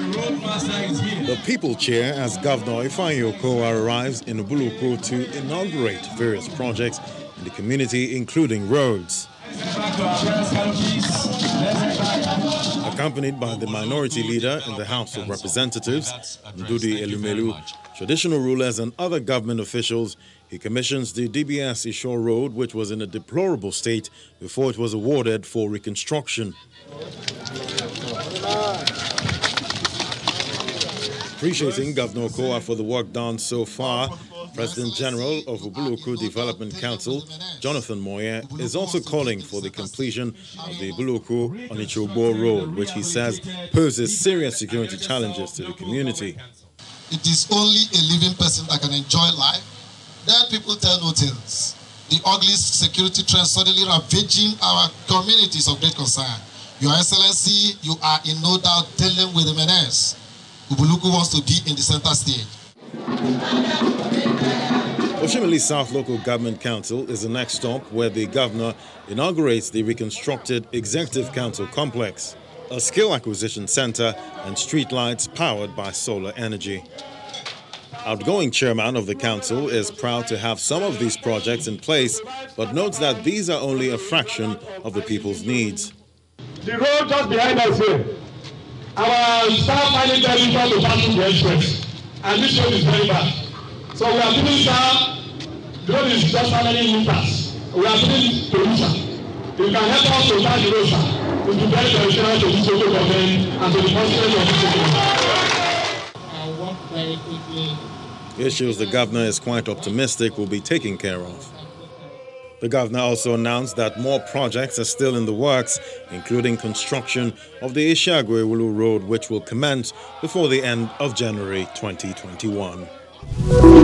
The people cheer as Governor Ifeanyi Okowa arrives in Ubulukwu to inaugurate various projects in the community, including roads. Accompanied by the minority leader in the House of Representatives, Ndudi Elumelu, traditional rulers and other government officials, he commissions the DBS Ishore Road, which was in a deplorable state before it was awarded for reconstruction. Appreciating Governor Okowa for the work done so far, President General of Ubulukwu Development Council, Jonathan Moye, is also calling for the completion of the Ubulukwu Onichobo Road, which he says poses serious security challenges to the community. It is only a living person that can enjoy life. Dead people tell no tales. The ugly security trends suddenly ravaging our communities of great concern. Your Excellency, you are in no doubt dealing with the menace. Ubulukwu wants to be in the center stage. Oshimili South Local Government Council is the next stop where the governor inaugurates the reconstructed Executive Council complex, a skill acquisition center and streetlights powered by solar energy. Outgoing chairman of the council is proud to have some of these projects in place, but notes that these are only a fraction of the people's needs. The road just behind us here our staff finding very difficult to pass through the express and this road is very bad. So we are giving staff the road is just how many meters. We are giving solution you can help us to pass the road sir. It will be very beneficial to this local government and to the constituents of this local I work very quickly. Issues the governor is quite optimistic will be taken care of. The governor also announced that more projects are still in the works, including construction of the Ishagwe Road, which will commence before the end of January 2021.